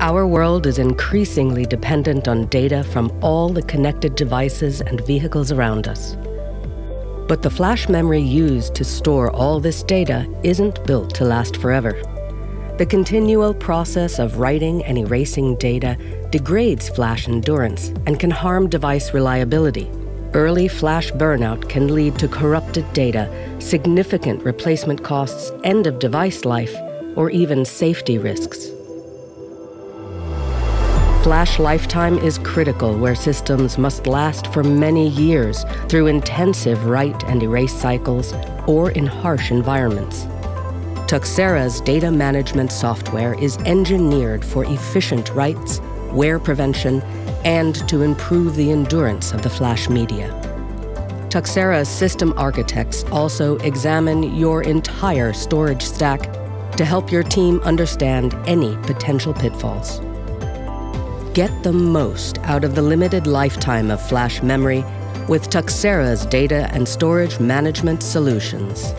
Our world is increasingly dependent on data from all the connected devices and vehicles around us. But the flash memory used to store all this data isn't built to last forever. The continual process of writing and erasing data degrades flash endurance and can harm device reliability. Early flash burnout can lead to corrupted data, significant replacement costs, end of device life, or even safety risks. Flash lifetime is critical where systems must last for many years through intensive write and erase cycles or in harsh environments. Tuxera's data management software is engineered for efficient writes, wear prevention, and to improve the endurance of the flash media. Tuxera's system architects also examine your entire storage stack to help your team understand any potential pitfalls. Get the most out of the limited lifetime of flash memory with Tuxera's data and storage management solutions.